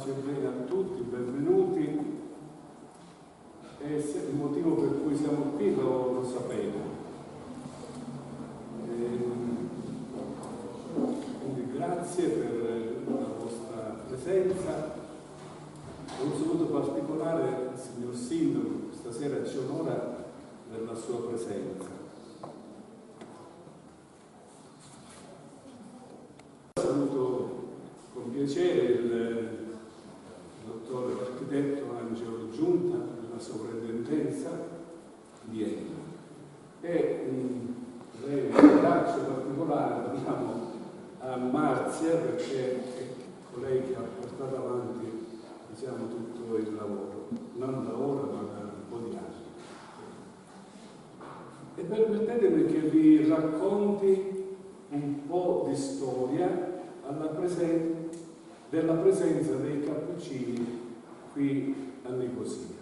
Pace e bene a tutti, benvenuti. E il motivo per cui siamo qui lo, lo sapete. E, ehm, quindi grazie per la vostra presenza. Un saluto particolare al signor Sindaco, stasera ci onora della sua presenza. Saluto con piacere il dottore architetto Angelo Giunta della sovrintendenza di Enna e un, un abbraccio particolare diciamo, a Marzia perché è colei che ha portato avanti diciamo, tutto il lavoro, non da ora ma da un po' di anni. E permettetemi che vi racconti un po' di storia presen della presenza dei cappuccini qui a Nicosia.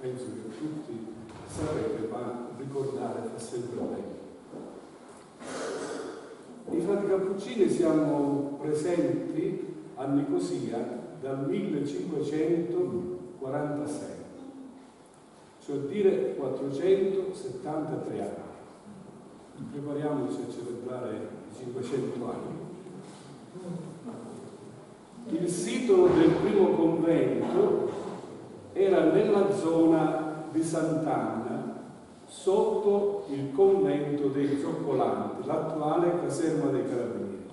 Penso che tutti sapete, ma ricordare fa sempre bene. I frati cappuccini siamo presenti a Nicosia dal 1546, cioè dire 473 anni. Prepariamoci a celebrare i 500 anni. Il sito del primo convento era nella zona di Sant'Anna, sotto il convento dei Zoccolanti, l'attuale caserma dei Carabinieri.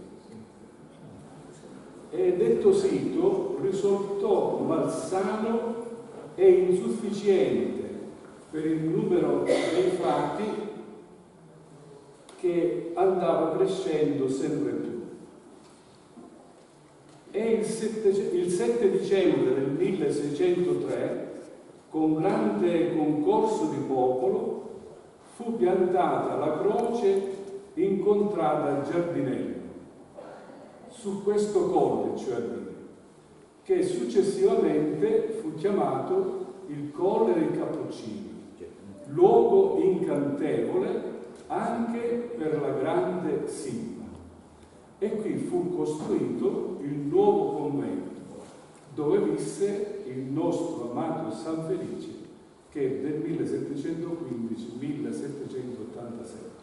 E detto sito risultò malsano e insufficiente per il numero dei frati che andava crescendo sempre più. E il 7, il 7 dicembre del 1603, con grande concorso di popolo, fu piantata la croce incontrata al giardinello, su questo colle, cioè dire, che successivamente fu chiamato il Colle dei Cappuccini, luogo incantevole anche per la grande Silva e qui fu costruito il nuovo convento dove visse il nostro amato San Felice che è del 1715-1787.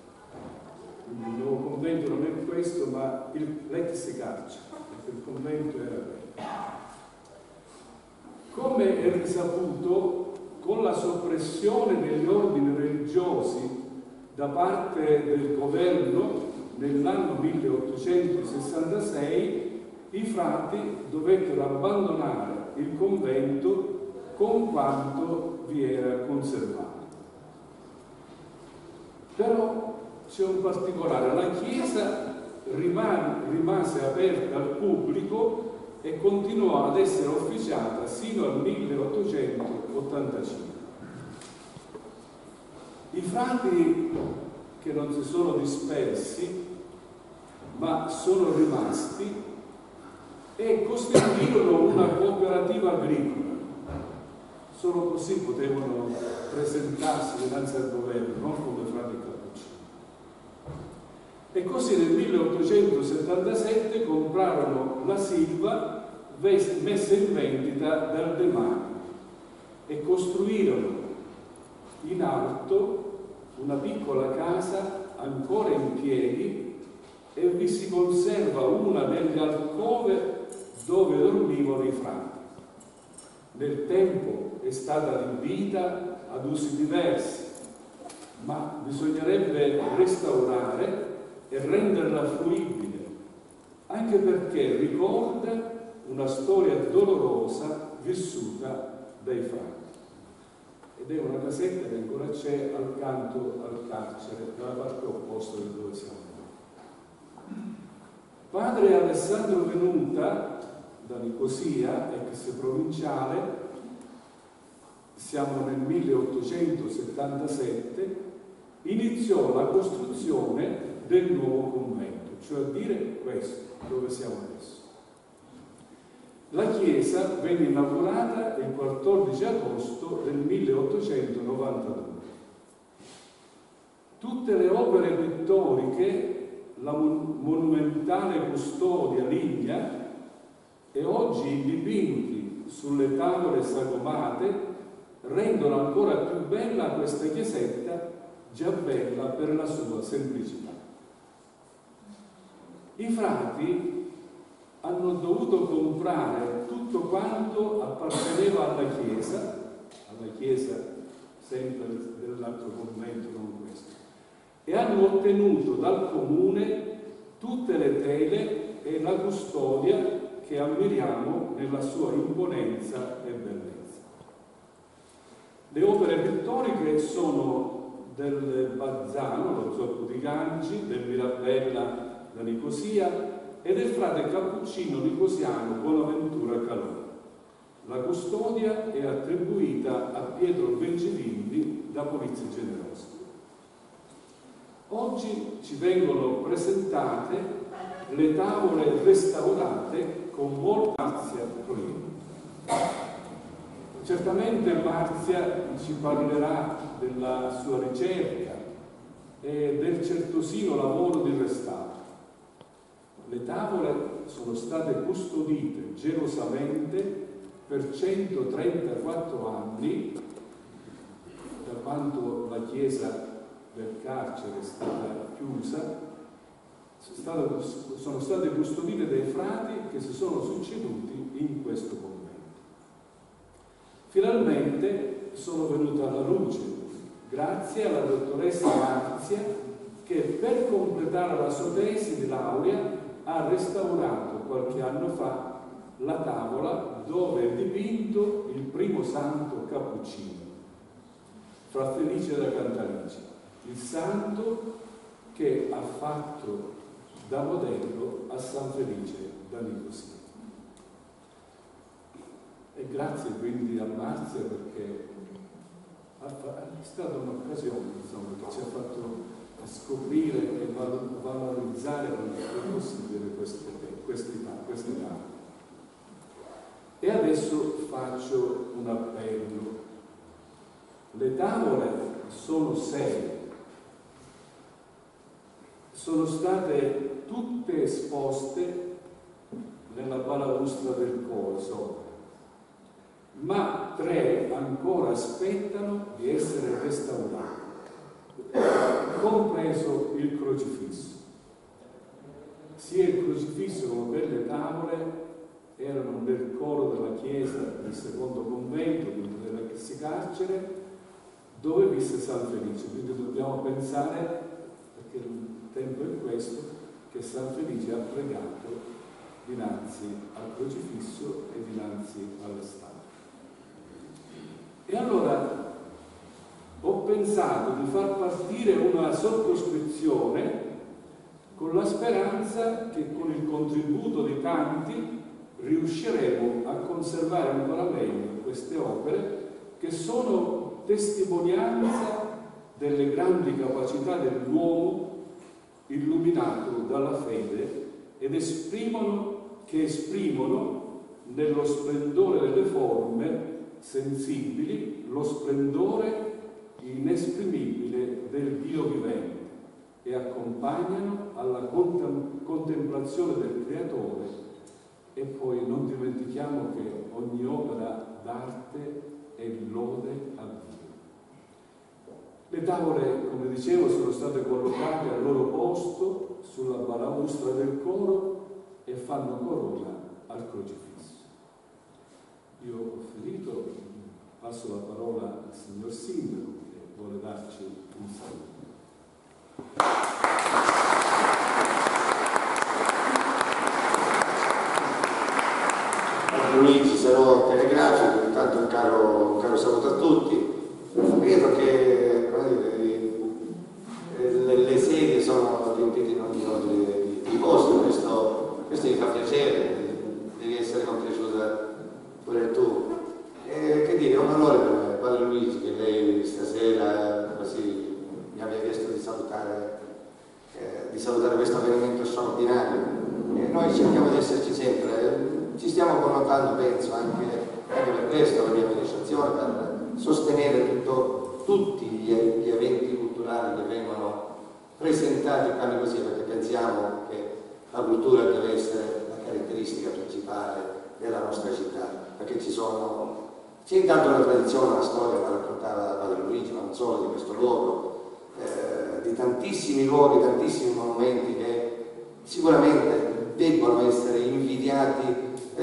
Il nuovo convento non è questo ma l'ex carcere, perché il convento era quello. Come è risaputo, con la soppressione degli ordini religiosi da parte del governo nell'anno 1866 i frati dovettero abbandonare il convento con quanto vi era conservato. Però c'è un particolare, la chiesa rimase aperta al pubblico e continuò ad essere officiata sino al 1885. I frati che non si sono dispersi ma sono rimasti e costituirono una cooperativa agricola. Solo così potevano presentarsi dinanzi al governo, non come. E così nel 1877 comprarono la Silva messa in vendita dal demanio e costruirono in alto una piccola casa ancora in piedi e vi si conserva una delle alcove dove dormivano i frati. Nel tempo è stata adibita ad usi diversi, ma bisognerebbe restaurare e renderla fruibile, anche perché ricorda una storia dolorosa vissuta dai frati. Ed è una casetta che ancora c'è accanto al carcere, dalla parte opposta di dove siamo. Padre Alessandro Venuta, da Nicosia, ex provinciale, siamo nel 1877, iniziò la costruzione del nuovo convento, cioè a dire questo, dove siamo adesso. La chiesa venne inaugurata il 14 agosto del 1892. Tutte le opere pittoriche la monumentale custodia lignea e oggi i dipinti sulle tavole sagomate rendono ancora più bella questa chiesetta, già bella per la sua semplicità. I frati hanno dovuto comprare tutto quanto apparteneva alla Chiesa, alla Chiesa sempre dell'altro convento, non questo, e hanno ottenuto dal comune tutte le tele e la custodia che ammiriamo nella sua imponenza e bellezza. Le opere pittoriche sono del Bazzano, lo zoppo di Gangi, del Mirabella da Nicosia e del frate cappuccino nicosiano Bonaventura Calò. La custodia è attribuita a Pietro Bengevilli da Polizia Generosa. Oggi ci vengono presentate le tavole restaurate con molta Marzia Torino. Certamente Marzia ci parlerà della sua ricerca e del certosino lavoro di restauro. Le tavole sono state custodite gelosamente per 134 anni, da quando la chiesa del carcere è stata chiusa, sono state custodite dai frati che si sono succeduti in questo convento. Finalmente sono venute alla luce, grazie alla dottoressa Marzia, che per completare la sua tesi di laurea ha restaurato qualche anno fa la tavola dove è dipinto il primo santo cappuccino, fra Felice da Cantalice, il santo che ha fatto da modello a San Felice da Nicosia. E grazie quindi a Marzia perché è stata un'occasione insomma, che ci ha fatto scoprire e valorizzare quanto più possibile queste, queste. E adesso faccio un appello. Le tavole sono sei, sono state tutte esposte nella balaustra del coro sopra, ma tre ancora aspettano di essere restaurate compreso il crocifisso. Sia il crocifisso come per le tavole erano nel coro della chiesa del secondo convento, quindi della carcere, dove visse San Felice. Quindi dobbiamo pensare, perché il tempo è questo, che San Felice ha pregato dinanzi al crocifisso e dinanzi alle statua. E allora ho pensato di far partire una sottoscrizione con la speranza che con il contributo di tanti riusciremo a conservare ancora meglio queste opere che sono testimonianza delle grandi capacità dell'uomo illuminato dalla fede ed esprimono, che esprimono nello splendore delle forme sensibili lo splendore inesprimibile del Dio vivente e accompagnano alla contemplazione del Creatore e poi non dimentichiamo che ogni opera d'arte è lode a Dio. Le tavole, come dicevo, sono state collocate al loro posto sulla balaustra del coro e fanno corona al crocifisso. Io ho finito, passo la parola al signor Sindaco vuole darci un saluto. Luigi sarò telegrafico, intanto un caro, un caro saluto a tutti. Credo che dire, le, le, sedie sono riempite in ogni ordine di, di posto, questo, questo mi fa piacere, devi essere compiaciuta pure tu. E, che dire, è un onore per me, Padre Luigi, che lei stasera così mi abbia chiesto di salutare, eh, di salutare questo avvenimento straordinario. E noi cerchiamo di esserci sempre, ci stiamo connotando, penso, anche, anche per questo, la mia amministrazione, per sostenere tutto, tutti gli, gli, eventi culturali che vengono presentati qua così, perché pensiamo che la cultura deve essere la caratteristica principale della nostra città, perché ci sono, c'è intanto una tradizione, una storia, la raccontava Padre Luigi, ma non solo di questo luogo, eh, di tantissimi luoghi, tantissimi monumenti che sicuramente debbono essere invidiati eh,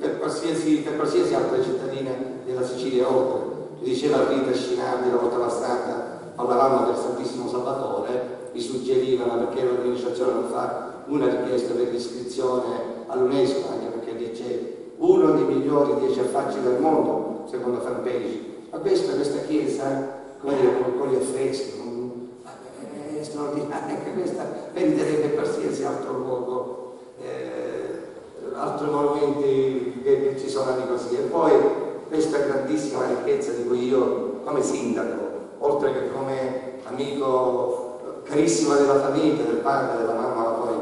per, qualsiasi, per qualsiasi altra cittadina della Sicilia oltre. Diceva Rita Scinardi la volta passata, parlavamo del Santissimo Salvatore, mi suggerivano perché l'organizzazione non fa una richiesta per l'iscrizione all'UNESCO, uno dei migliori dieci affacci del mondo, secondo fanpage. Ma questa, questa chiesa, come dire, con, con gli affreschi, è straordinaria, anche questa meriterebbe qualsiasi altro luogo, eh, altri monumenti che, ci sono a Nicosia. E poi questa grandissima ricchezza di cui io, come sindaco, oltre che come amico carissima della famiglia, del padre, della mamma, poi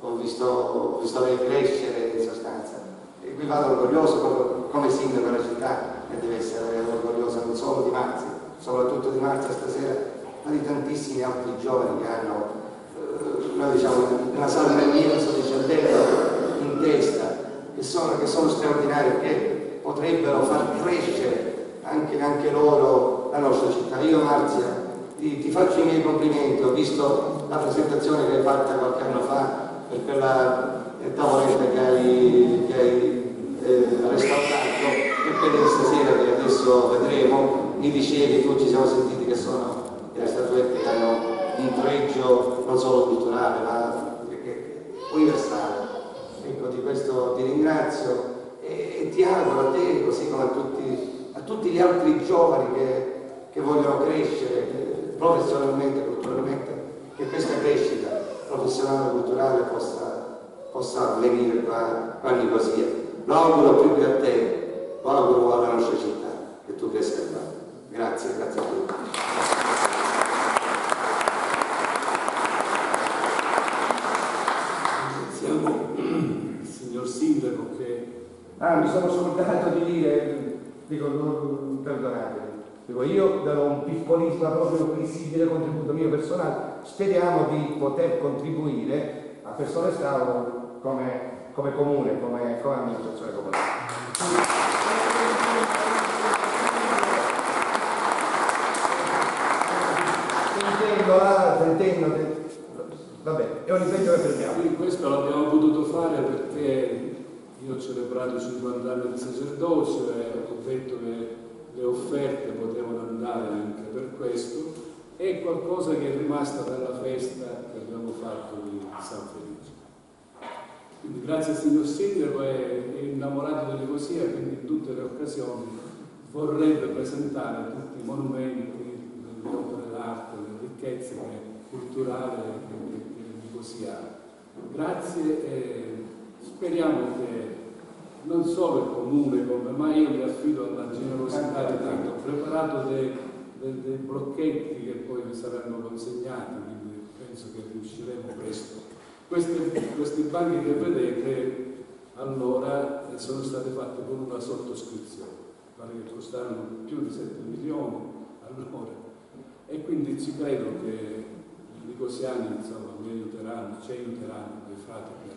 ho visto, ho visto lei crescere. Qui vado orgoglioso come sindaco della città e deve essere orgoglioso non solo di Marzia, soprattutto di Marzia stasera, ma di tantissimi altri giovani che hanno, eh, noi diciamo, una di cervello in testa, che sono, che sono straordinari, che potrebbero far crescere anche, anche loro la nostra città. Io Marzia ti, ti, faccio i miei complimenti, ho visto la presentazione che hai fatto qualche anno fa per quella eh, tavoletta che hai, che hai eh, restaurato e per stasera che adesso vedremo, mi dicevi, tu ci siamo sentiti che sono delle statuette che hanno un pregio non solo culturale ma universale. Ecco, di questo ti ringrazio e, e ti auguro a te, così come a tutti, a tutti gli altri giovani che, che vogliono crescere, professionalmente, culturalmente, che questa crescita professionale e culturale possa, possa avvenire qua, qua in Nicosia. Lo auguro più che a te, lo auguro alla nostra città, che tu cresca qua. Grazie, grazie a tutti. il signor Sindaco che... Ah, mi sono scordato di dire, dico, perdonatemi, Dico, io darò un piccolissimo, proprio visibile contributo mio personale. Speriamo di poter contribuire a questo restauro come, come comune, come, come amministrazione comunale. Sentendo la, sentendo, vabbè, è un impegno che prendiamo. Sì, questo l'abbiamo potuto fare perché io ho celebrato i 50 anni di sacerdocio e ho detto che le offerte potevano andare anche per questo, è qualcosa che è rimasta dalla festa che abbiamo fatto di San Felice. Quindi grazie signor Sindaco è, è innamorato delle Nicosia, quindi in tutte le occasioni vorrebbe presentare tutti i monumenti, le opere d'arte, le ricchezze culturali Nicosia ha. Grazie e speriamo che non solo il comune, come, ma io mi affido alla generosità di tanto. Ho preparato dei, dei, dei blocchetti che poi vi saranno consegnati, quindi penso che riusciremo presto. Questi, questi banchi che vedete allora sono state fatte con una sottoscrizione, pare che costarono più di 7 milioni allora. E quindi ci credo che i nicosiani insomma, mi aiuteranno, ci aiuteranno, i frati per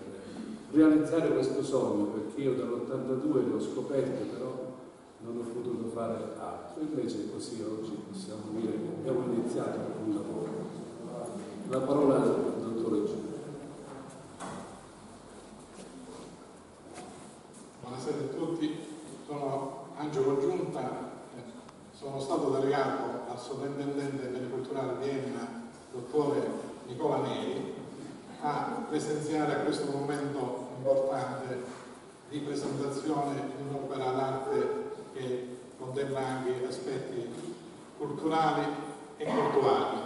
realizzare questo sogno, perché io dall'82 l'ho scoperto, però non ho potuto fare altro. Invece così oggi possiamo dire che abbiamo iniziato un lavoro. La parola al dottore Giulio. Buonasera a tutti, sono Angelo Giunta, sono stato delegato al sovrintendente culturali di Enna, dottore Nicola Neri, a presenziare a questo momento importante di presentazione di un'opera d'arte che contempla anche aspetti culturali e culturali.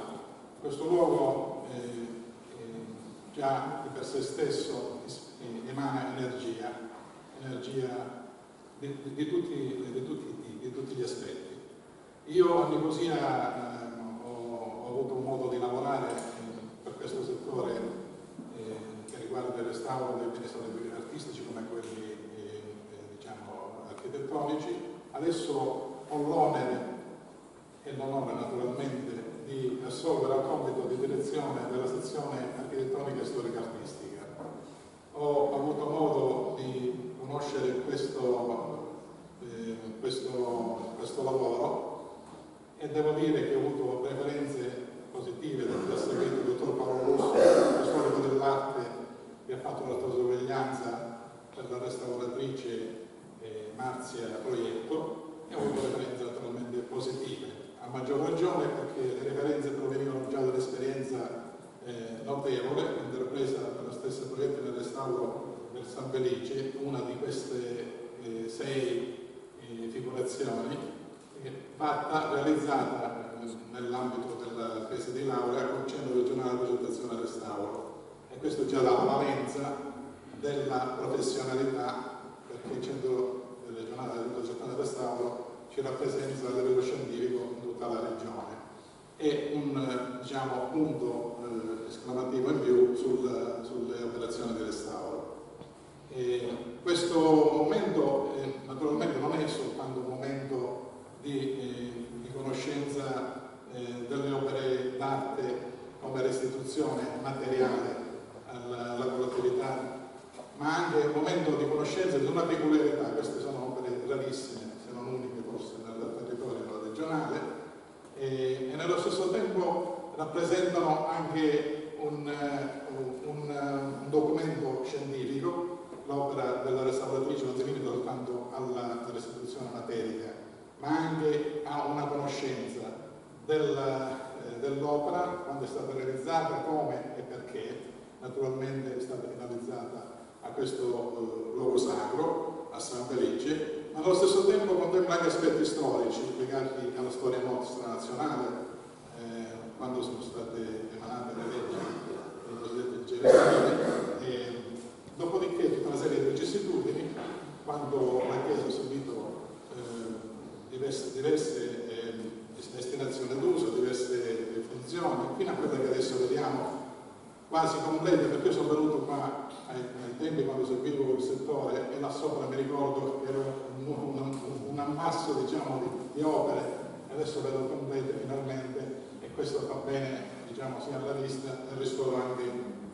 Questo luogo eh, eh, già per se stesso emana energia, energia di, di, di, tutti, di, tutti, di, tutti, gli aspetti. Io a Nicosia eh, ho, ho, avuto modo di lavorare eh, per questo settore eh, che riguarda il restauro dei beni storici artistici come quelli eh, eh, diciamo, architettonici. Adesso ho l'onere e l'onore naturalmente di assolvere al compito di direzione della sezione architettonica e storica artistica. Ho avuto modo di conoscere questo, questo, questo lavoro devo dire che ho avuto preferenze positive del seguito il dottor Paolo Russo, lo storico dell'arte che ha fatto la sorveglianza per la restauratrice eh, Marzia Proietto e ho avuto preferenze naturalmente positive, a maggior ragione perché le referenze provenivano già dall'esperienza eh, notevole intrapresa dalla stessa progetto del restauro del San Felice, una di queste eh, sei eh, figurazioni fatta, realizzata nell'ambito della tesi di laurea con centro regionale di progettazione e restauro e questo già dà la valenza della professionalità perché il centro regionale di progettazione e restauro ci rappresenta a livello scientifico in tutta la regione e un diciamo, punto eh, esclamativo in più sul, sulle operazioni di restauro. E questo momento eh, naturalmente non è soltanto un momento di, eh, di conoscenza eh, delle opere d'arte come restituzione materiale alla, alla collettività, ma anche un momento di conoscenza di una peculiarità, queste sono opere rarissime, se non uniche forse nel territorio regionale, e, e nello stesso tempo rappresentano anche un, un, un documento scientifico, l'opera della restauratrice non si limita soltanto alla restituzione materica, ma anche a una conoscenza del, eh, dell'opera, quando è stata realizzata, come e perché, naturalmente è stata finalizzata a questo eh, luogo sacro, a San Felice, ma allo stesso tempo contempla anche aspetti storici legati alla storia nostra nazionale, eh, quando sono state emanate le leggi, le cosiddette Gerusalemme, dopodiché tutta una serie di vicissitudini, quando la Chiesa ha subito eh, diverse, diverse eh, destinazioni d'uso, diverse funzioni, fino a quella che adesso vediamo quasi completa, perché io sono venuto qua ai, ai tempi quando seguivo il settore e là sopra mi ricordo che era un, un, un ammasso diciamo, di, di, opere adesso vedo complete finalmente e questo fa bene diciamo, sia alla vista e ristoro anche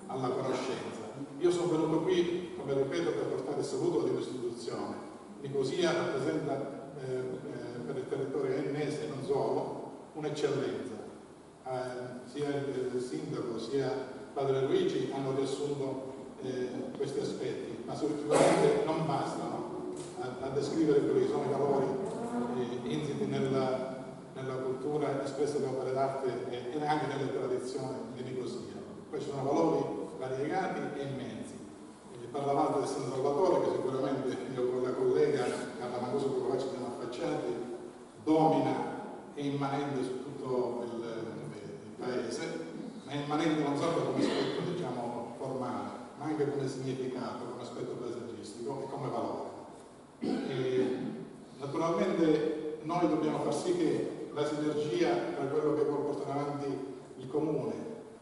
alla conoscenza. Io sono venuto qui, come ripeto, per portare il saluto di un'istituzione. Nicosia rappresenta eh, eh, per il territorio ennese e non solo un'eccellenza. Eh, sia il, sindaco sia padre Luigi hanno riassunto eh, questi aspetti, ma sicuramente non bastano a, a descrivere quelli che sono i valori eh, insiti nella, nella, cultura espressa dalle opere d'arte e, e, anche nelle tradizioni di Nicosia. Poi ci sono valori variegati e immensi. Eh, parlavate del San Salvatore, che sicuramente io con la collega Carla Mangoso con la ci siamo affacciati, domina e immanente su tutto il, il paese, ma è immanente non solo come aspetto diciamo, formale, ma anche come significato, come aspetto paesaggistico e come valore. E, naturalmente noi dobbiamo far sì che la sinergia tra quello che può portare avanti il comune,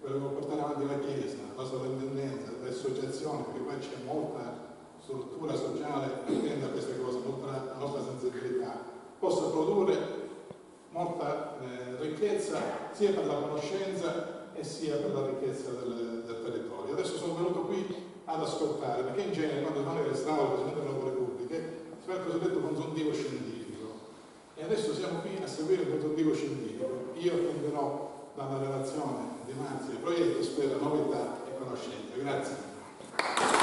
quello che può portare avanti la Chiesa, la sovrintendenza, le associazioni, perché poi c'è molta struttura sociale che attende a queste cose, molta nostra sensibilità, possa produrre molta eh, ricchezza sia per la conoscenza e sia per la ricchezza del, del territorio. Adesso sono venuto qui ad ascoltare, perché in genere quando fanno le restauro, si fanno le opere pubbliche, si fa il cosiddetto consuntivo scientifico. E adesso siamo qui a seguire il consuntivo scientifico. Io attenderò dalla relazione di Manzi il progetto, spero novità e conoscenza. Grazie.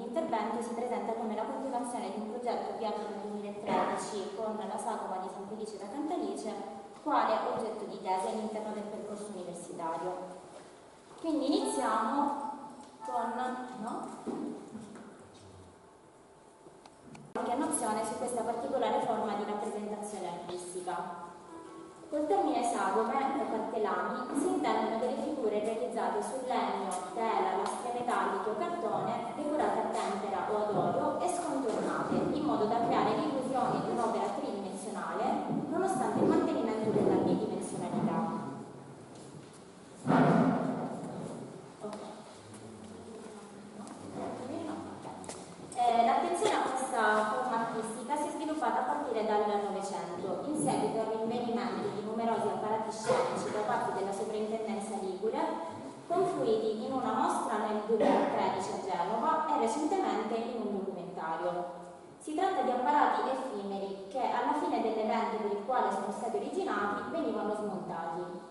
l'intervento si presenta come la continuazione di un progetto avviato nel 2013 con la sagoma di San Felice da Cantalice, quale oggetto di tesi all'interno del percorso universitario. Quindi iniziamo con no? qualche nozione su questa particolare forma di rappresentazione artistica. Col termine sagome o cartellami si intendono delle figure realizzate sul legno, tela, lastre metalliche o cartone, decorate a tempera o ad olio e scontornate, in modo da creare l'illusione di un'opera tridimensionale, nonostante il mantenimento della bidimensionalità. Eh, l'attenzione a questa forma artistica si è sviluppata a partire dal Novecento, in seguito al rinvenimento di numerosi apparati scenici da parte della sovrintendenza Ligure, confluiti in una mostra nel 2013 a Genova e recentemente in un documentario. Si tratta di apparati effimeri che alla fine dell'evento per il quale sono stati originati venivano smontati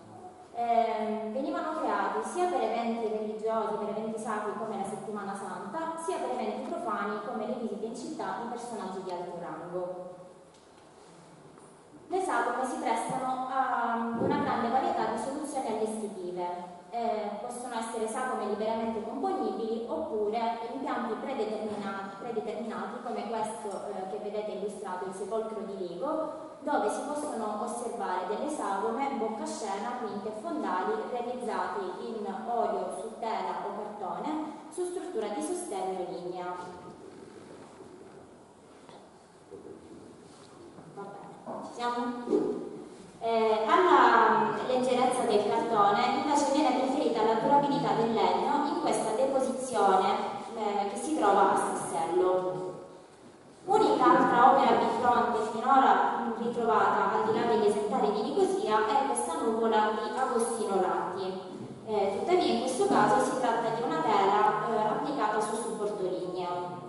eh, venivano creati sia per eventi religiosi, per eventi sacri come la settimana santa, sia per eventi profani come le visite in città di personaggi di alto rango. Le sagome si prestano a una grande varietà di soluzioni allestitive. Eh, possono essere sagome liberamente componibili oppure impianti predeterminati, predeterminati come questo eh, che vedete illustrato, il sepolcro di Ligo, dove si possono osservare delle sagome, boccascena, quinte e fondali realizzati in olio su tela o cartone su struttura di sostegno Siamo? Eh, alla leggerezza del cartone invece viene preferita la durabilità del legno in questa deposizione eh, che si trova a Sassello. Unica altra opera bifronte finora ritrovata al di là degli esemplari di Nicosia è questa nuvola di Agostino Latti. Eh, tuttavia in questo caso si tratta di una tela eh, applicata su supporto ligneo.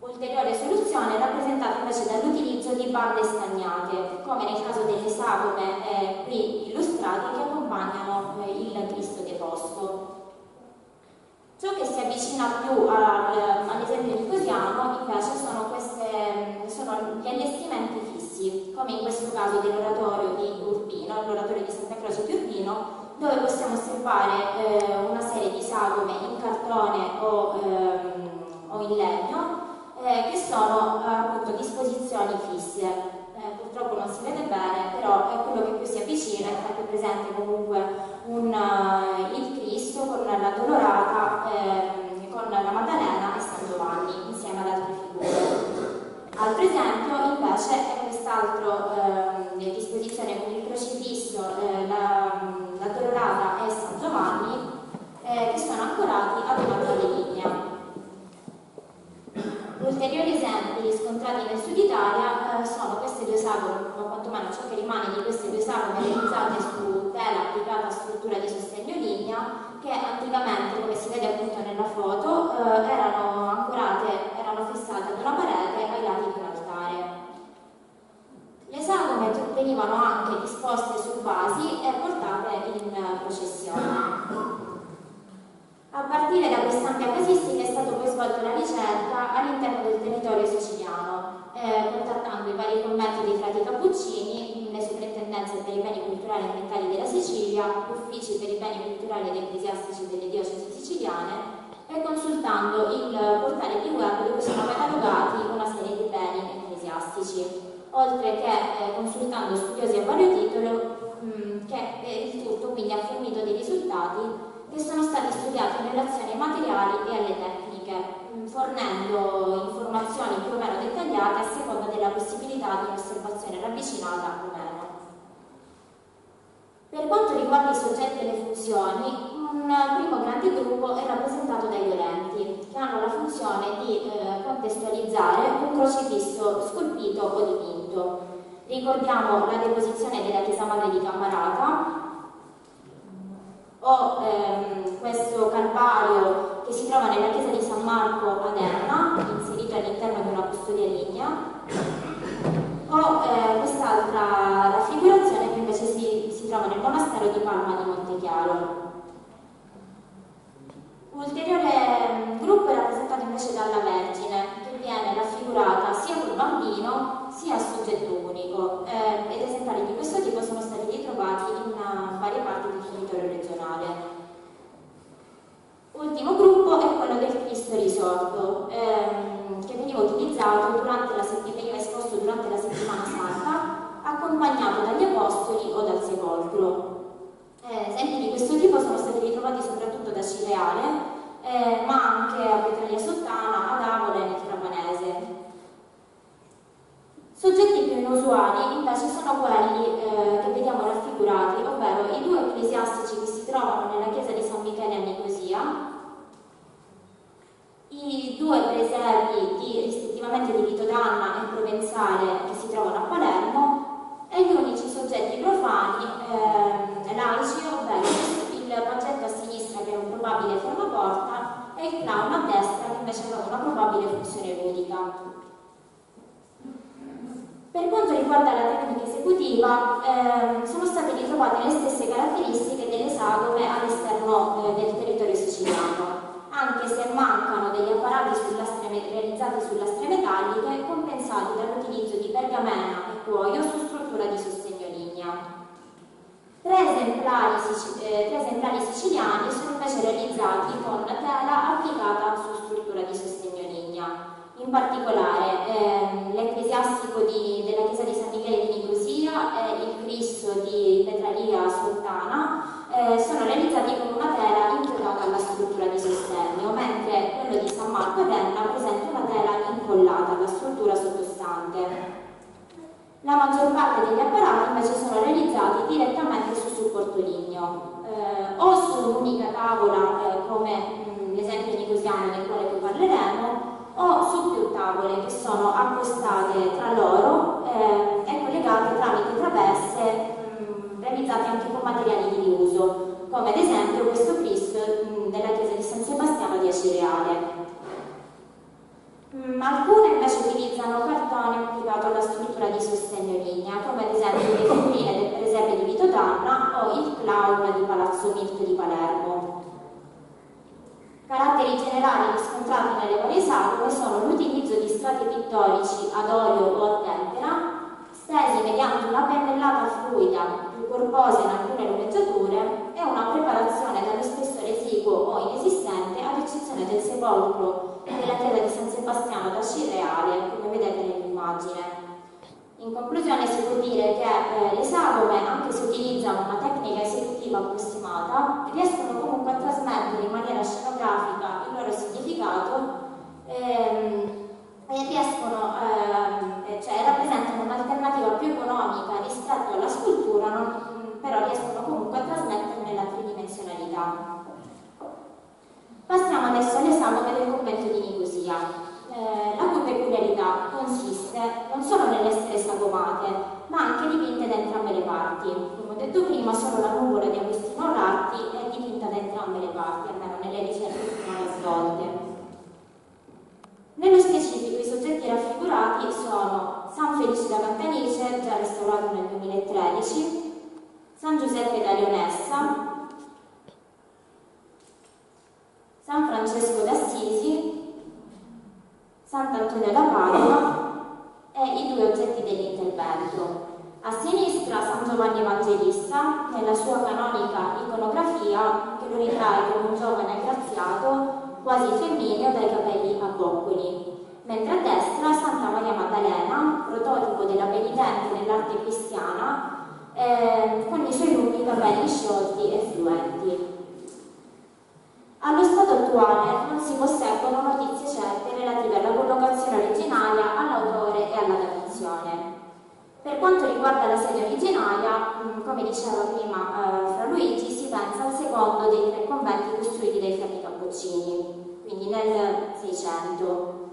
Ulteriore soluzione è rappresentata invece dall'utilizzo di bande stagnate, come nel caso delle sagome eh, qui illustrate che accompagnano eh, il Cristo deposto. Ciò che si avvicina più al, all'esempio di Cosiano invece sono, queste, sono, gli allestimenti fissi, come in questo caso dell'oratorio di Urbino, l'oratorio di Santa Croce di Urbino, dove possiamo osservare eh, una serie di sagome in cartone o, ehm, o in legno, eh, che sono appunto disposizioni fisse. Eh, purtroppo non si vede bene, però è quello che più si avvicina, è presente comunque un, uh, il Cristo con la dolorata, eh, con la Maddalena e San Giovanni insieme ad altre figure. Altro esempio invece è quest'altro eh, disposizione con il crocifisso, eh, la, la dolorata e San Giovanni eh, che sono ancorati ad una tale linea. Ulteriori esempi riscontrati nel sud Italia eh, sono queste due sagome, o quantomeno ciò che rimane di queste due sagome realizzate su tela applicata a struttura di sostegno linea, che anticamente, come si vede appunto nella foto, eh, erano ancorate, erano fissate ad una parete ai lati di un altare. Le sagome venivano anche disposte su basi e portate in processione. A partire da questa ampia casistica è stata poi svolta la ricerca all'interno del territorio siciliano, eh, contattando i vari conventi dei frati cappuccini, le sovrintendenze per i beni culturali e ambientali della Sicilia, uffici per i beni culturali ed ecclesiastici delle diocesi siciliane e consultando il portale di web dove sono catalogati una serie di beni ecclesiastici, oltre che eh, consultando studiosi a vario titolo mh, mm, che eh, il tutto quindi ha fornito dei risultati che sono stati studiati in relazione ai materiali e alle tecniche, mm, fornendo informazioni più o meno dettagliate a seconda della possibilità di un'osservazione ravvicinata o meno. Per quanto riguarda i soggetti e le funzioni, un primo grande gruppo è rappresentato dai violenti, che hanno la funzione di eh, contestualizzare un crocifisso scolpito o dipinto. Ricordiamo la deposizione della Chiesa Madre di Cammarata, o ehm, questo calvario che si trova nella chiesa di Marco ad Enna, inserito all'interno di una custodia lignea, o eh, quest'altra raffigurazione che invece si, si trova nel monastero di Palma di Montechiaro. Ulteriore mm, gruppo è rappresentato invece dalla Vergine, che viene raffigurata sia col bambino sia a soggetto unico eh, ed esemplari di questo tipo sono stati ritrovati in uh, varie parti del territorio regionale. Ultimo gruppo è quello del Cristo risorto, ehm, che veniva utilizzato durante la, veniva esposto durante la settimana santa, accompagnato dagli apostoli o dal sepolcro. Eh, esempi di questo tipo sono stati ritrovati soprattutto da Cireale, eh, ma anche a Petralia Sottana, ad Avole e nel Trapanese. Inusuali invece sono quelli eh, che vediamo raffigurati, ovvero i due ecclesiastici che si trovano nella chiesa di San Michele a Nicosia, i due presepi di, rispettivamente di Vito d'Anna e Provenzale che si trovano a Palermo e gli unici soggetti profani eh, laici, ovvero il paggetto a sinistra che è un probabile fermaporta e il clown a destra che invece aveva una probabile funzione ludica. Per quanto riguarda la tecnica esecutiva, eh, sono state ritrovate le stesse caratteristiche delle sagome all'esterno eh, del territorio siciliano, anche se mancano degli apparati realizzati su lastre metalliche compensati dall'utilizzo di pergamena e cuoio su struttura di sostegno lignea. Tre esemplari, eh, tre esemplari siciliani sono invece realizzati con tela applicata su struttura di sostegno lignea in particolare ehm, l'ecclesiastico della chiesa di San Michele di Nicosia e il Cristo di Petralia Sultana eh, sono realizzati con una tela inchiodata alla struttura di sostegno, mentre quello di San Marco Adenna presenta una tela incollata alla struttura sottostante. La maggior parte degli apparati invece sono realizzati direttamente su supporto ligneo, eh, o su un'unica tavola eh, come mh, l'esempio nicosiano nel quale poi parleremo, o su più tavole che sono accostate tra loro eh, e collegate tramite traverse mh, realizzate anche con materiali di riuso, come ad esempio questo Cristo mh, della chiesa di San Sebastiano di Acireale. alcune invece utilizzano cartone applicato alla struttura di sostegno linea, come ad esempio le figurine del presepe di Vito Danna o il clown di Palazzo Mirto di Palermo. Caratteri generali riscontrati nelle varie sagome sono l'utilizzo di strati pittorici ad olio o a tempera, stesi mediante una pennellata fluida, più corposa in alcune lumeggiature, e una preparazione dallo spessore esiguo o inesistente, ad eccezione del sepolcro della chiesa di San Sebastiano da Cirreale, come vedete nell'immagine. In conclusione si può dire che eh, le sagome, anche se utilizzano una tecnica esecutiva approssimata, riescono comunque a trasmettere in maniera scenografica il loro significato ehm, e riescono, ehm, cioè rappresentano un'alternativa più economica rispetto alla scultura, non, però riescono comunque a trasmetterne la tridimensionalità. Passiamo adesso alle sagome del convento di Nicosia. Eh, la cui peculiarità consiste non solo nell'essere sagomate, ma anche dipinte da entrambe le parti. Come ho detto prima, solo la nuvola di Agostino Ratti è dipinta da entrambe le parti, almeno nelle ricerche che finora svolte. Nello specifico i soggetti raffigurati sono San Felice da Cantanice, già restaurato nel 2013, San Giuseppe da Leonessa, San Francesco d'Assisi, Sant'Antonio da Padova e i due oggetti dell'intervento. A sinistra San Giovanni Evangelista, nella sua canonica iconografia, che lo ritrae come un giovane graziato, quasi femminile, dai capelli a boccoli, mentre a destra Santa Maria Maddalena, prototipo della penitente nell'arte cristiana, eh, con i suoi lunghi capelli sciolti e fluenti. Allo stato attuale non si posseggono notizie certe relative alla collocazione originaria, all'autore e alla datazione. Per quanto riguarda la sede originaria, mm, come diceva prima eh, Fra Luigi, si pensa al secondo dei tre conventi costruiti dai frati Cappuccini, quindi nel 600.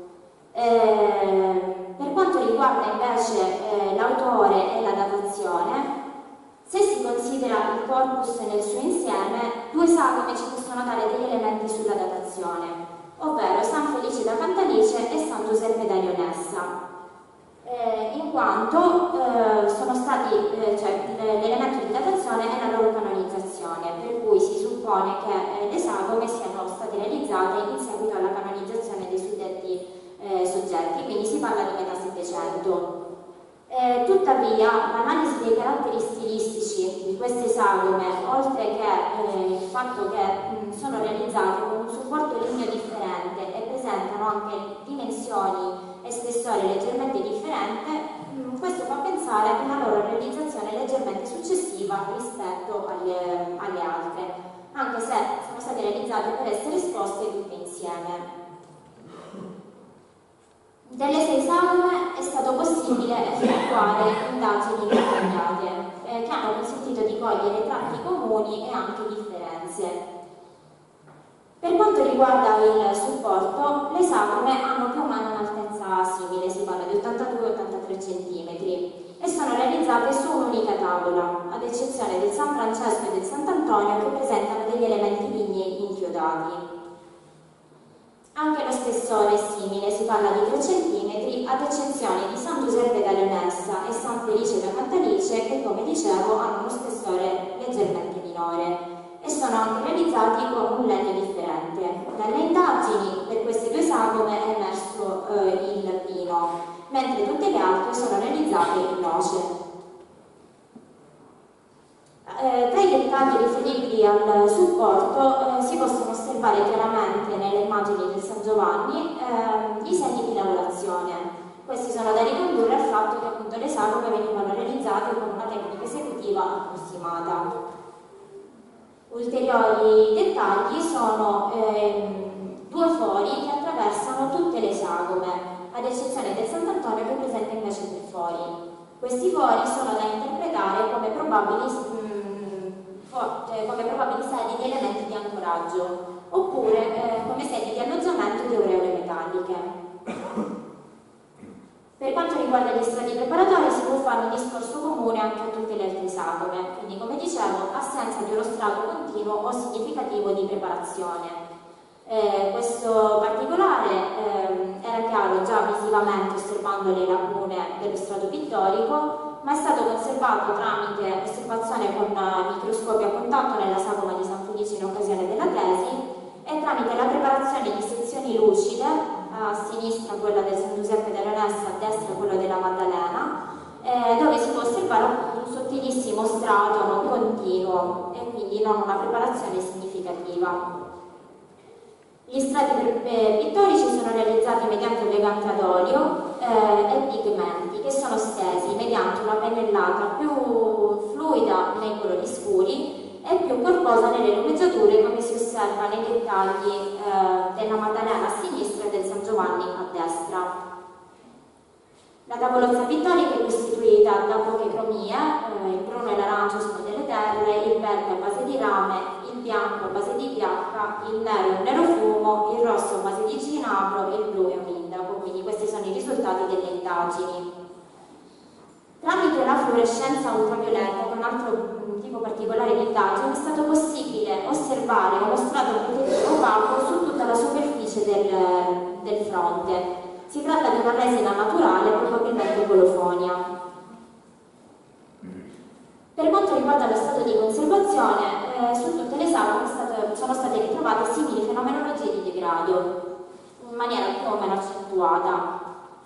Eh, per quanto riguarda invece eh, l'autore e la datazione, se si considera il corpus nel suo insieme, due sagome ci possono dare degli elementi sulla datazione, ovvero San Cantalice e San Giuseppe da Leonessa. Eh, in quanto eh, stati, eh, cioè, l'elemento di datazione è la loro canonizzazione, per cui si suppone che eh, le sagome siano state realizzate in seguito alla canonizzazione dei suddetti eh, soggetti, quindi si parla di metà Settecento. Eh, tuttavia, l'analisi dei caratteri stilistici di queste sagome, oltre che eh, il fatto che mh, sono realizzate con un supporto ligneo differente e presentano anche dimensioni e spessore leggermente differente, mh, questo fa pensare ad una loro realizzazione leggermente successiva rispetto alle, alle altre, anche se sono state realizzate per essere esposte tutte insieme. Delle sei sagome è stato possibile effettuare indagini dettagliate eh, che hanno consentito di cogliere tratti comuni e anche differenze. Per quanto riguarda il supporto, le sagome hanno più o meno un'altezza simile, si parla di 82-83 cm, e sono realizzate su un'unica tavola, ad eccezione del San Francesco e del Sant'Antonio che presentano degli elementi lignei inchiodati. Anche lo spessore è simile, si parla di 3 cm, ad eccezione di San Giuseppe da Leonessa e San Felice da Cantalice che, come dicevo, hanno uno spessore leggermente minore e sono anche realizzati con un legno differente. Dalle indagini per queste due sagome è emerso eh, il pino, mentre tutte le altre sono realizzate in noce. Eh, tra i dettagli riferibili al supporto eh, si possono osservare chiaramente nelle immagini del San Giovanni eh, i segni di lavorazione. Questi sono da ricondurre al fatto che appunto le sagome venivano realizzate con una tecnica esecutiva approssimata. Ulteriori dettagli sono ehm, due fori che attraversano tutte le sagome, ad eccezione del Sant'Antonio che presenta invece tre fori. Questi fori sono da interpretare come probabili cioè, come probabili sedi di elementi di ancoraggio oppure eh, come sedi di alloggiamento di aureole metalliche. Per quanto riguarda gli strati preparatori si può fare un discorso comune anche a tutte le altre sagome, quindi come dicevo assenza di uno strato continuo o significativo di preparazione. Eh, questo particolare eh, era chiaro già visivamente osservando le lacune dello strato pittorico ma è stato conservato tramite osservazione con microscopio a contatto nella sagoma di San Felice in occasione della tesi e tramite la preparazione di sezioni lucide, a sinistra quella del San Giuseppe della Leonessa, a destra quella della Maddalena, eh, dove si può osservare un sottilissimo strato non continuo e quindi non una preparazione significativa. Gli strati pittorici sono realizzati mediante un legante ad olio eh, e pigmenti che sono stesi mediante una pennellata più fluida nei colori scuri e più corposa nelle lumeggiature come si osserva nei dettagli eh, della Maddalena a sinistra e del San Giovanni a destra. La tavolozza pittorica è costituita da poche cromie, eh, il bruno e l'arancio sono delle terre, il verde a base di rame, il bianco a base di piacca, il nero è un nero fumo, il rosso a base di cinabro e il blu è un indaco, quindi questi sono i risultati delle indagini. Tramite la fluorescenza ultravioletta, che è un altro tipo particolare di indagine, è stato possibile osservare uno strato protettivo opaco su tutta la superficie del, del fronte. Si tratta di una resina naturale, probabilmente colofonia. Per quanto riguarda lo stato di conservazione, eh, su tutte le sale sono state ritrovate simili fenomenologie di degrado, in maniera più o meno accentuata.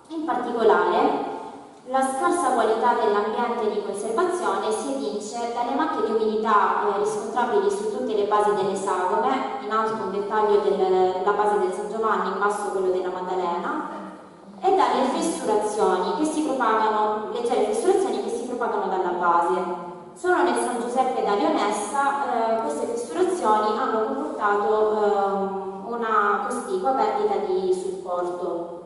In particolare, la scarsa qualità dell'ambiente di conservazione si evince dalle macchie di umidità eh, riscontrabili su tutte le basi delle sagome, in alto un dettaglio della base del San Giovanni, in basso quello della Maddalena, e dalle fessurazioni che si propagano, leggere fessurazioni che si propagano dalla base. Solo nel San Giuseppe da Leonessa eh, queste fessurazioni hanno comportato eh, una cospicua perdita di supporto.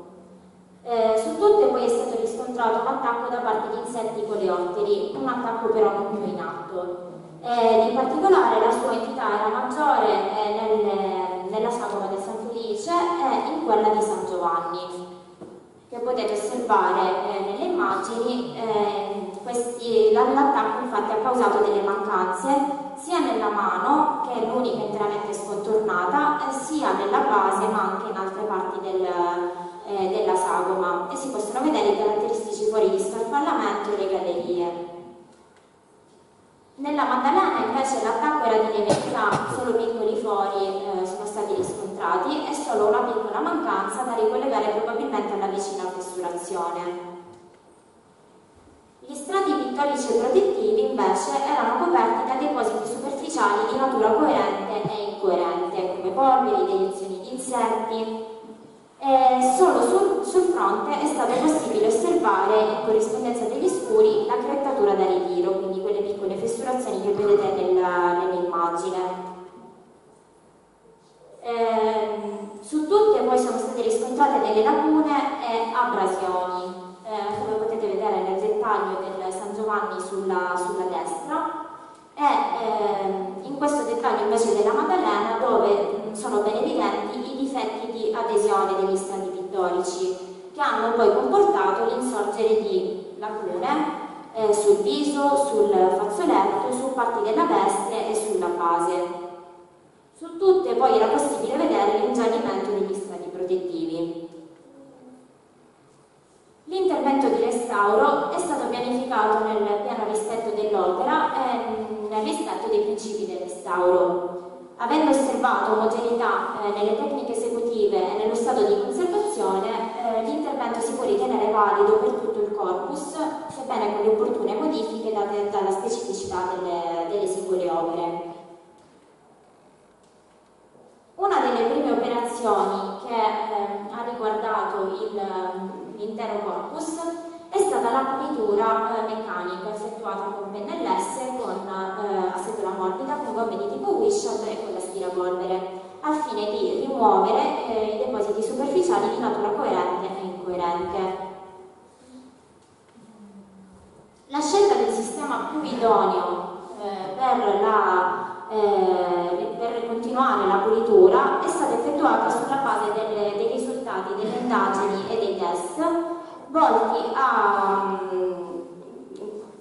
Eh, su tutte poi è stato riscontrato un attacco da parte di insetti coleotteri, un attacco però non più in atto. Eh, in particolare la sua entità era maggiore eh, nelle, nella sagoma del San Felice e in quella di San Giovanni che potete osservare eh, nelle immagini, eh, l'attacco infatti ha causato delle mancanze sia nella mano, che è l'unica interamente scontornata, eh, sia nella base ma anche in altre parti del, sagoma e si possono vedere i caratteristici fori di sfarfallamento e le gallerie. Nella Maddalena invece l'attacco era di lievità, solo piccoli fori eh, sono stati riscontrati e solo una piccola mancanza da ricollegare probabilmente alla vicina fessurazione. Gli strati pittorici e protettivi invece erano coperti da depositi superficiali di natura coerente e incoerente, come polveri, deiezioni di insetti, e solo sul, sul, fronte è stato possibile osservare in corrispondenza degli scuri la crettatura da ritiro, quindi quelle piccole fessurazioni che vedete nell'immagine. Eh, su tutte poi sono state riscontrate delle lacune e abrasioni, eh, come potete vedere nel dettaglio del San Giovanni sulla, sulla destra, e eh, in questo dettaglio invece della Maddalena dove sono ben evidenti i difetti di adesione degli stati pittorici che hanno poi comportato l'insorgere di lacune eh, sul viso, sul fazzoletto, su parti della veste e sulla base. Su tutte poi era possibile vedere l'ingiallimento degli strati protettivi. L'intervento di restauro è stato pianificato nel pieno rispetto dell'opera e nel rispetto dei principi del restauro. Avendo osservato omogeneità eh, nelle tecniche esecutive e nello stato di conservazione, eh, l'intervento si può ritenere valido per tutto il corpus, sebbene con le opportune modifiche date dalla specificità delle, delle singole opere. Una delle prime operazioni che eh, ha riguardato l'intero corpus è stata la pulitura eh, meccanica effettuata con pennellesse con, eh, a sedola morbida con gomme di tipo Wishart e con l'aspirapolvere al fine di rimuovere eh, i depositi superficiali di natura coerente e incoerente. La scelta del sistema più idoneo eh, per la eh, per continuare la pulitura è stata effettuata sulla base delle, dei risultati delle indagini volti a um,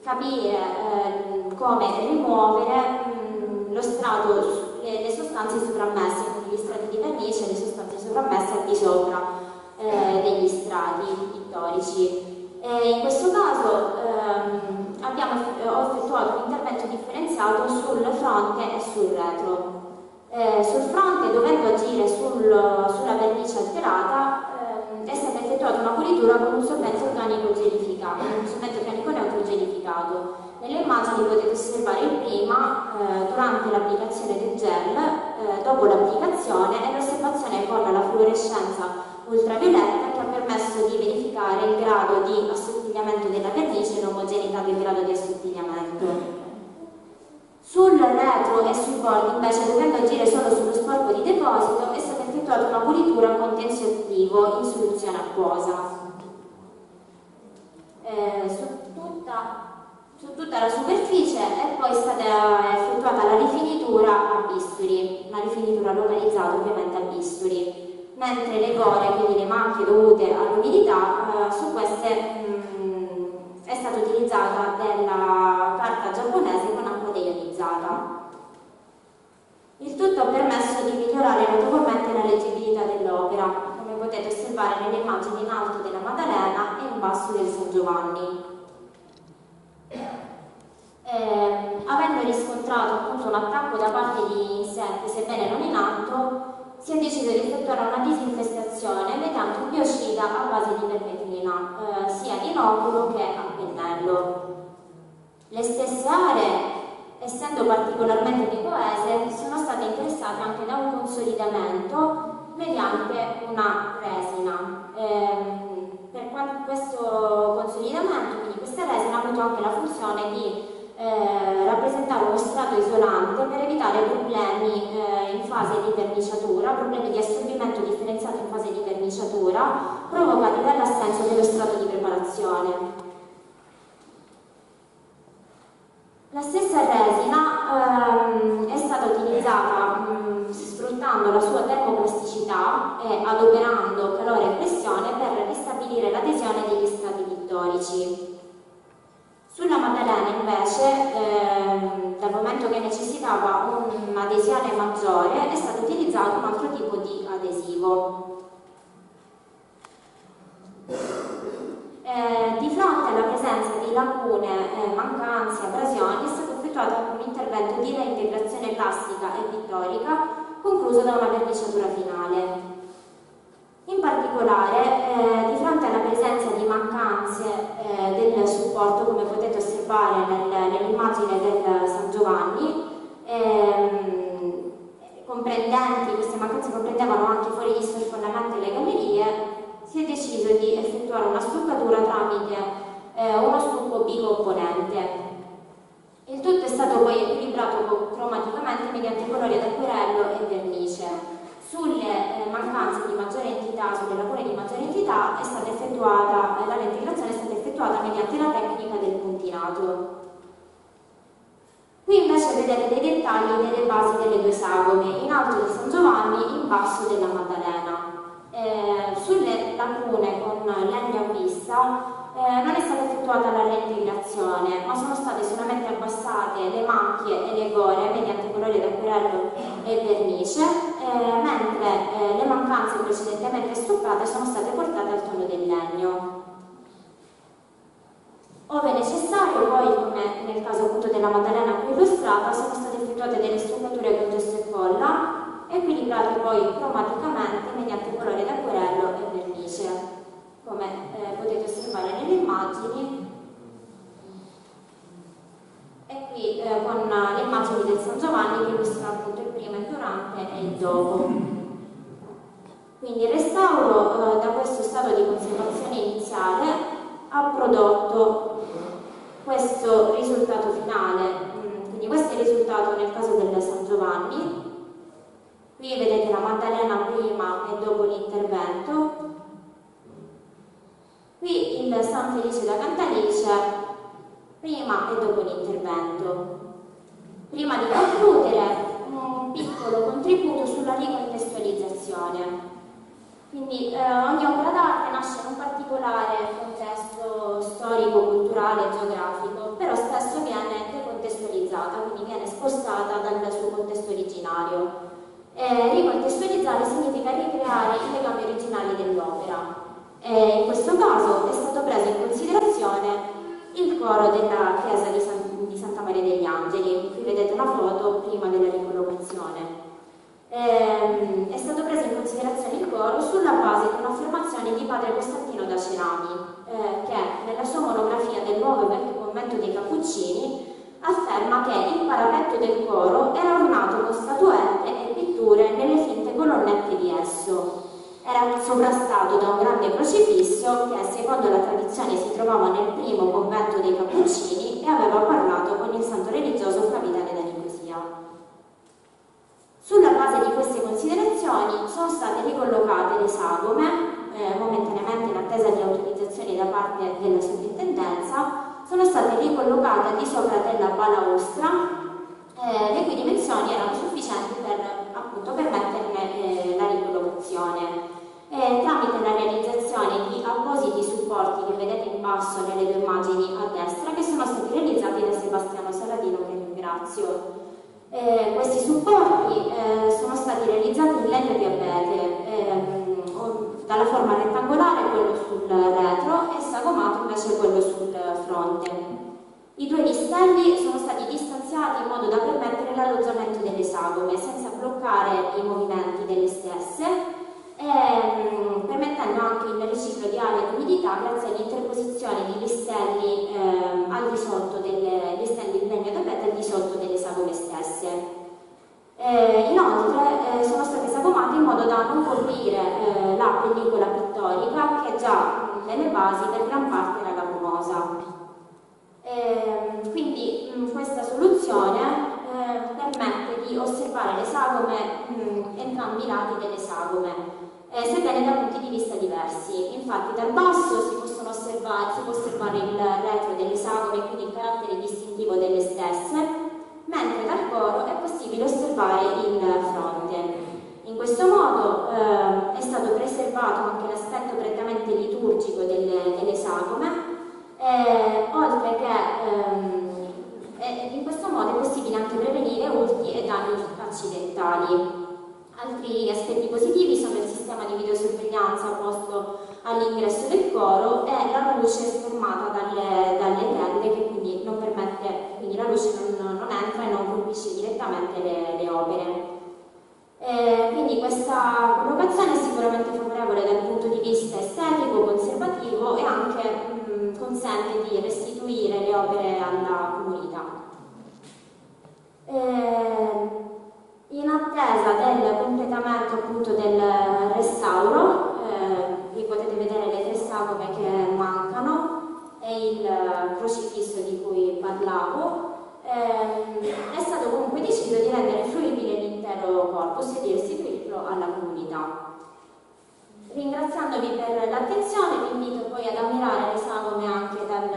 capire eh, come rimuovere um, lo strato, le, le, sostanze sovrammesse, quindi gli strati di vernice e le sostanze sovrammesse al di sopra eh, degli strati pittorici. In questo caso ehm, abbiamo effettuato un intervento differenziato sul fronte e sul retro. Eh, sul fronte, dovendo agire sul, sulla vernice alterata, eh, è stata effettuata una pulitura con un solvente organico gelificato, un solvente organico neutro gelificato. Nelle immagini potete osservare il prima, eh, durante l'applicazione del gel, eh, dopo l'applicazione e l'osservazione con la fluorescenza ultravioletta che ha permesso di verificare il grado di assottigliamento della vernice e l'omogeneità del grado di assottigliamento. Sul retro e sui bordi invece dovendo agire solo sullo sporco di deposito è stata effettuata una pulitura con tensioattivo in soluzione acquosa. Eh, su, tutta, su, tutta, la superficie è poi stata effettuata la rifinitura a bisturi, una rifinitura localizzata ovviamente a bisturi mentre le gore, quindi le macchie dovute all'umidità, eh, su queste mh, mm, è stata utilizzata della carta giapponese deionizzata. Il tutto ha permesso di migliorare notevolmente la leggibilità dell'opera, come potete osservare nelle immagini in alto della Maddalena e in basso del San Giovanni. Eh, avendo riscontrato appunto un attacco da parte di insetti, sebbene non in alto, si è deciso di effettuare una disinfestazione mediante un biocida a base di permetrina, eh, sia di inoculo che a pennello. Le stesse aree, essendo particolarmente necoese, sono state interessate anche da un consolidamento mediante una resina. Eh, per questo consolidamento, quindi questa resina ha avuto anche la funzione di eh, rappresentare uno strato isolante per evitare problemi eh, in fase di verniciatura, problemi di assorbimento differenziato in fase di verniciatura provocati dall'assenza dello strato di preparazione. La stessa resina ehm, è stata utilizzata mh, sfruttando la sua termoplasticità e adoperando calore e pressione per ristabilire l'adesione degli strati pittorici. Sulla Maddalena invece, ehm, dal momento che necessitava un'adesione maggiore, è stato utilizzato un altro tipo di adesivo. Effettuato anche un intervento di reintegrazione plastica e pittorica concluso da una verniciatura finale. In particolare, eh, di fronte alla presenza di mancanze eh, del supporto, come potete osservare nel, nell'immagine del San Giovanni, ehm, comprendenti, queste mancanze comprendevano anche fuori gli sforfondamenti e le gallerie, si è deciso di effettuare una stuccatura tramite eh, uno stucco bicomponente. Il tutto è stato poi equilibrato cromaticamente mediante colori ad acquerello e vernice. Sulle eh, mancanze di maggiore entità, sulle lacune di maggiore entità, è stata effettuata, eh, la reintegrazione è stata effettuata mediante la tecnica del puntinato. Qui invece vedete dei dettagli delle basi delle due sagome, in alto di San Giovanni, in basso della Maddalena. Eh, sulle lacune con legno a vista eh, non è stata effettuata la reintegrazione, ma sono state solamente abbassate le macchie e le gore mediante colori d'acquerello e vernice, eh, mentre eh, le mancanze precedentemente stuccate sono state portate al tono del legno. Ove necessario, poi, come nel caso appunto della Maddalena qui illustrata, sono state effettuate delle stuccature con gesso e colla, equilibrate poi cromaticamente mediante colore d'acquerello e vernice come eh, potete osservare nelle immagini e qui eh, con le immagini del San Giovanni che illustrano appunto il prima, il durante e il dopo. Quindi il restauro eh, da questo stato di conservazione iniziale ha prodotto questo risultato finale, mm, quindi questo è il risultato nel caso del San Giovanni. Qui vedete la Maddalena prima e dopo l'intervento, il San Felice da Cantalice, prima e dopo l'intervento. Prima di concludere, un piccolo contributo sulla ricontestualizzazione. Quindi eh, ogni opera d'arte nasce in un particolare contesto storico, culturale, geografico, però spesso viene decontestualizzata, quindi viene spostata dal suo contesto originario. Eh, ricontestualizzare significa ricreare i legami originali dell'opera. E in questo caso è stato preso in considerazione il coro della chiesa di, San, di Santa Maria degli Angeli, qui vedete una foto prima della ricollocazione. Ehm, è stato preso in considerazione il coro sulla base di un'affermazione di padre Costantino da Cerami, eh, che nella sua monografia del nuovo e vecchio convento dei Cappuccini afferma che il parapetto del coro era ornato con statuette e pitture nelle finte colonnette di esso era sovrastato da un grande crocifisso che, secondo la tradizione, si trovava nel primo convento dei Cappuccini e aveva parlato con il santo religioso Fravitale da Nicosia. Sulla base di queste considerazioni sono state ricollocate le sagome, eh, momentaneamente in attesa di autorizzazioni da parte della sovrintendenza, sono state ricollocate di sopra della balaustra, eh, le cui dimensioni erano sufficienti per appunto permetterne eh, la ricollocazione eh, tramite la realizzazione di appositi supporti basso nelle due immagini a destra che sono stati realizzati da Sebastiano Saladino che ringrazio. Eh, questi supporti eh, sono stati realizzati in legno di abete, ehm, dalla forma rettangolare quello sul retro e sagomato invece quello sul fronte. I due listelli sono stati distanziati in modo da permettere l'alloggiamento delle sagome senza bloccare i movimenti delle stesse ehm, permettendo anche il riciclo di aria e umidità grazie all'interposizione di listelli ehm, al di sotto delle listelli in legno d'abete al di sotto delle sagome stesse. Eh, inoltre eh, sono state sagomate in modo da non coprire eh, la pellicola pittorica che già nelle basi per gran parte era lacunosa. Ehm, quindi mh, questa soluzione eh, permette di osservare le sagome, mh, entrambi i lati delle sagome, eh, sebbene da punti di vista diversi. Infatti dal basso si, possono osservare, si può osservare il retro delle sagome e quindi il carattere distintivo delle stesse, mentre dal coro è possibile osservare il fronte. In questo modo eh, è stato preservato anche l'aspetto prettamente liturgico delle, delle sagome, eh, oltre che ehm, in questo modo è possibile anche prevenire urti e danni accidentali. Altri aspetti positivi sono il sistema di videosorveglianza posto all'ingresso del coro e la luce sformata dalle, dalle tende che quindi non permette, quindi la luce non, non entra e non colpisce direttamente le, le opere. Eh, quindi questa collocazione è sicuramente favorevole dal punto di vista estetico, conservativo e anche mh, consente di restituire le opere alla comunità. Eh, in attesa del completamento appunto del restauro, eh, vi potete vedere le tre sagome che mancano e il crocifisso di cui parlavo, eh, è stato comunque deciso di rendere fruibile l'intero corpus e di restituirlo alla comunità. Ringraziandovi per l'attenzione, vi invito poi ad ammirare le sagome anche dal,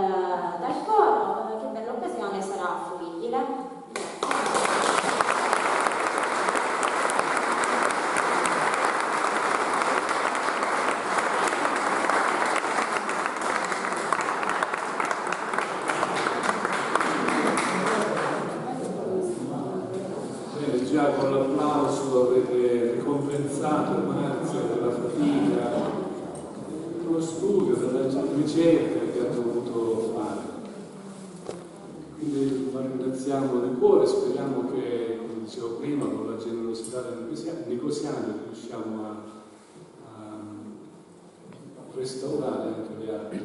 dal coro, eh, che per l'occasione sarà fruibile. necosiani riusciamo a, a, restaurare anche le altre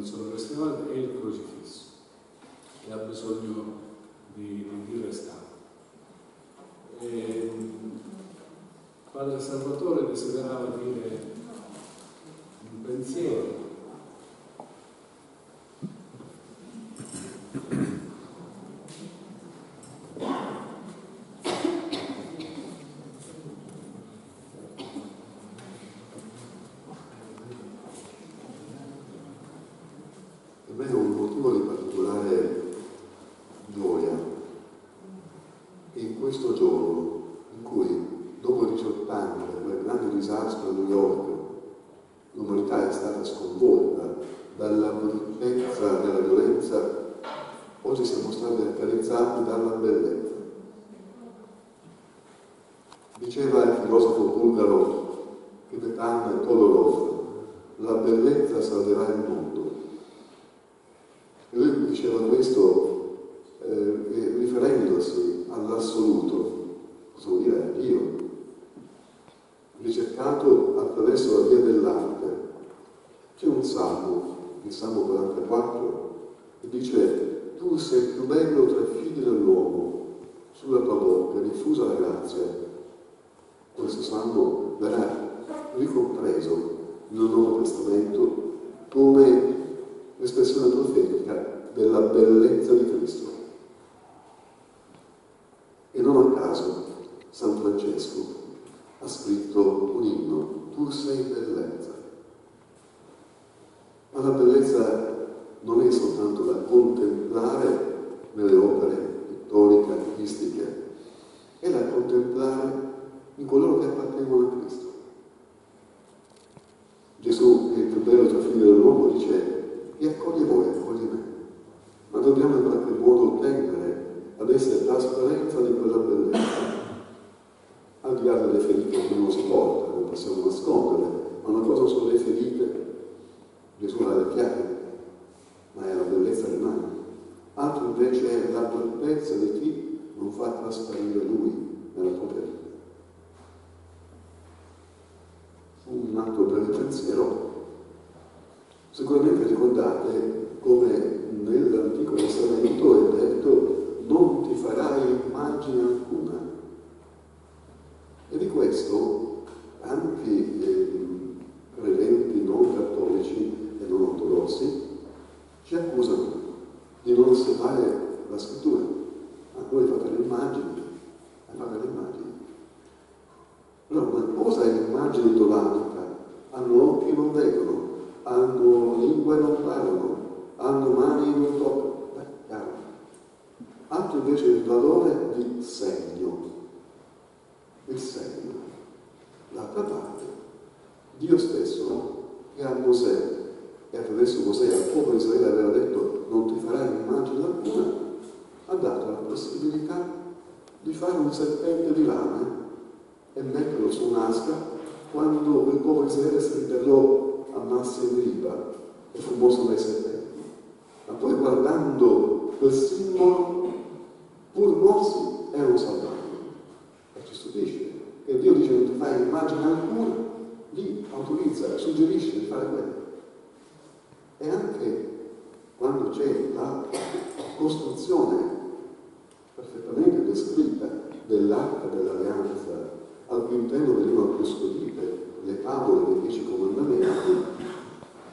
non sono restaurate e il crocifisso che ha bisogno di, di restauro. E, padre Salvatore desiderava dire un pensiero e fu mosso dai serpenti. Ma poi guardando quel simbolo, pur morsi, erano salvati. E ci stupisce che Dio dice non ti fai immagine alcuna, li autorizza, suggerisce di fare quello. E anche quando c'è la costruzione perfettamente descritta dell'arca dell'alleanza, al cui interno venivano custodite le tavole dei dieci comandamenti,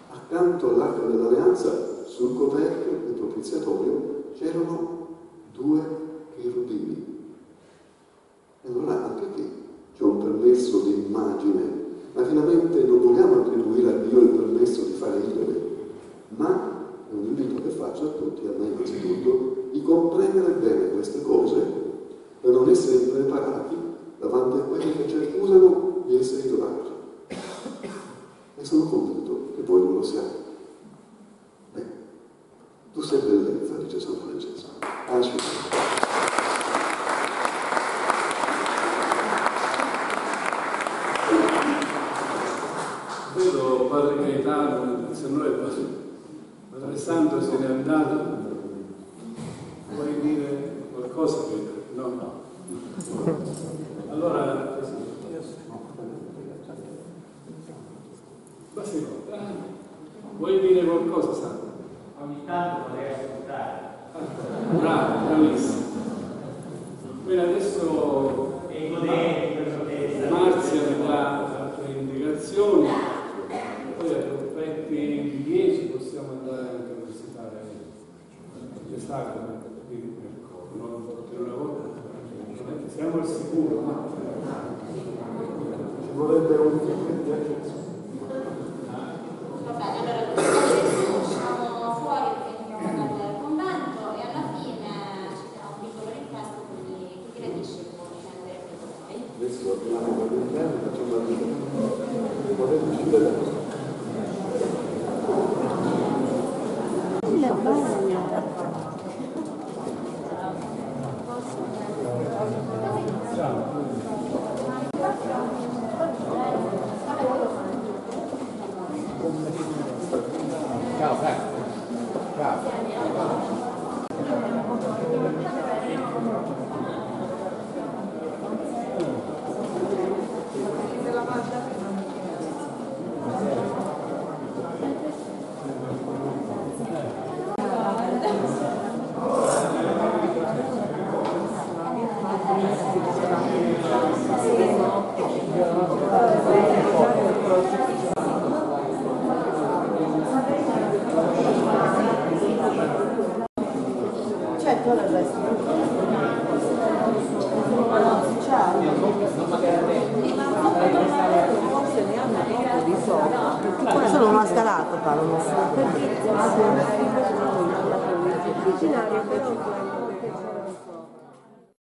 accanto all'arca dell'alleanza, sul coperchio del propiziatorio, c'erano due cherubini. E allora qui c'è un permesso di immagine, ma finalmente non vogliamo attribuire a Dio il permesso di fare idoli, ma è un invito che faccio a tutti, a me innanzitutto, di comprendere bene queste cose per non essere impreparati davanti a quelli che ci accusano di essere idolati. E sono convinto che voi non lo siate. Tu sei bellezza, dice San Francesco. Anzi, Vedo Padre Gaetano, è Padre Padre Santo se n'è andato. Vuoi dire qualcosa? No, no. Allora, ma sì, vuoi dire qualcosa, Santo? Ogni tanto vorrei ascoltare. Bravo, bravissimo. Bene, adesso E godere stato. Marzia mi dà altre indicazioni, poi a effetti di 10 possiamo andare anche a visitare le sagre di Mercorio, non per una volta, siamo al sicuro, no? ci vorrebbe un ticket di accesso.